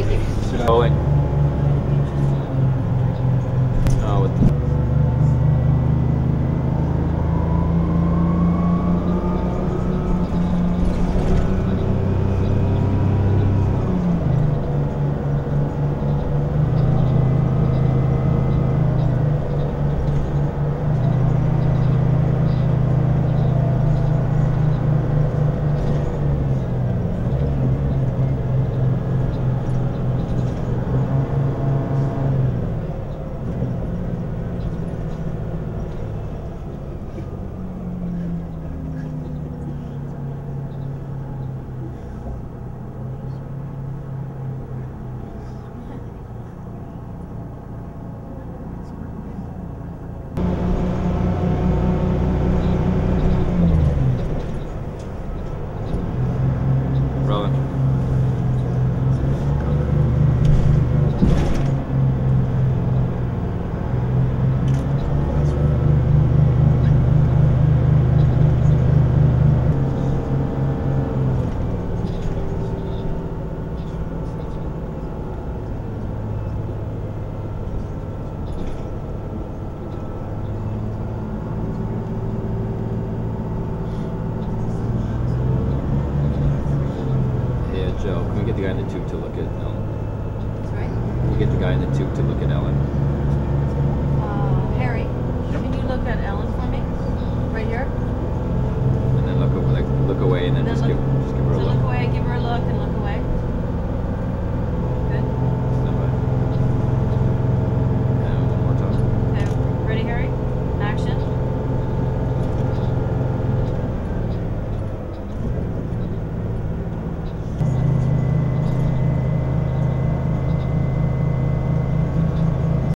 Thank you. Rolling. Rolling. Yeah, Joe, can we get the guy in the tube to look at Ellen? Sorry? We get the guy in the tube to look at Ellen? Uh, Harry, can you look at Ellen for me? Right here? And then look over, like, look away and then And then